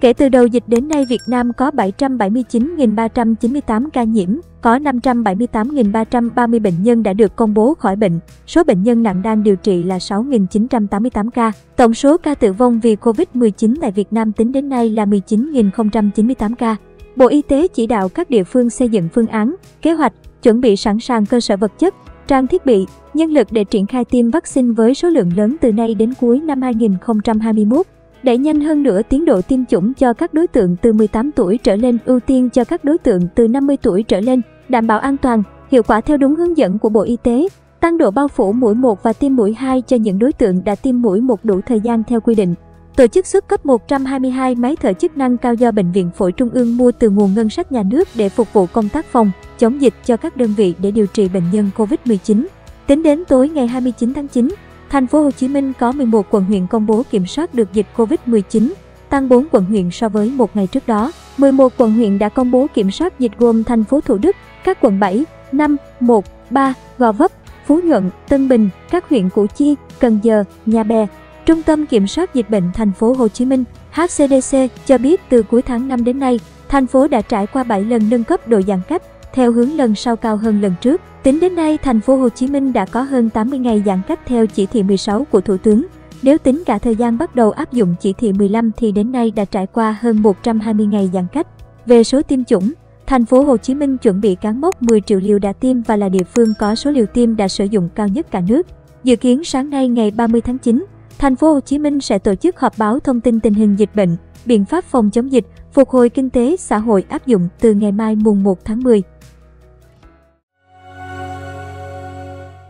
Kể từ đầu dịch đến nay, Việt Nam có 779.398 ca nhiễm, có 578.330 bệnh nhân đã được công bố khỏi bệnh. Số bệnh nhân nặng đang điều trị là 6.988 ca. Tổng số ca tử vong vì COVID-19 tại Việt Nam tính đến nay là 19.098 ca. Bộ Y tế chỉ đạo các địa phương xây dựng phương án, kế hoạch, chuẩn bị sẵn sàng cơ sở vật chất, trang thiết bị, nhân lực để triển khai tiêm vaccine với số lượng lớn từ nay đến cuối năm 2021. Đẩy nhanh hơn nữa tiến độ tiêm chủng cho các đối tượng từ 18 tuổi trở lên, ưu tiên cho các đối tượng từ 50 tuổi trở lên, đảm bảo an toàn, hiệu quả theo đúng hướng dẫn của Bộ Y tế, tăng độ bao phủ mũi 1 và tiêm mũi 2 cho những đối tượng đã tiêm mũi một đủ thời gian theo quy định. Tổ chức xuất cấp 122 máy thở chức năng cao do Bệnh viện Phổi Trung ương mua từ nguồn ngân sách nhà nước để phục vụ công tác phòng, chống dịch cho các đơn vị để điều trị bệnh nhân COVID-19. Tính đến tối ngày 29 tháng 9, thành phố Hồ Chí Minh có 11 quận huyện công bố kiểm soát được dịch COVID-19, tăng 4 quận huyện so với một ngày trước đó. 11 quận huyện đã công bố kiểm soát dịch gồm thành phố Thủ Đức, các quận 7, 5, 1, 3, Gò Vấp, Phú Nhuận, Tân Bình, các huyện Củ Chi, Cần Giờ, Nhà Bè. Trung tâm Kiểm soát Dịch bệnh thành phố Hồ Chí Minh HCDC cho biết từ cuối tháng 5 đến nay, thành phố đã trải qua 7 lần nâng cấp độ giãn cách theo hướng lần sau cao hơn lần trước. Tính đến nay, thành phố Hồ Chí Minh đã có hơn 80 ngày giãn cách theo chỉ thị 16 của Thủ tướng. Nếu tính cả thời gian bắt đầu áp dụng chỉ thị 15 thì đến nay đã trải qua hơn 120 ngày giãn cách. Về số tiêm chủng, thành phố Hồ Chí Minh chuẩn bị cán mốc 10 triệu liều đã tiêm và là địa phương có số liều tiêm đã sử dụng cao nhất cả nước. Dự kiến sáng nay ngày 30 tháng 9, thành phố Hồ Chí Minh sẽ tổ chức họp báo thông tin tình hình dịch bệnh, biện pháp phòng chống dịch, phục hồi kinh tế xã hội áp dụng từ ngày mai mùng 1 tháng 10.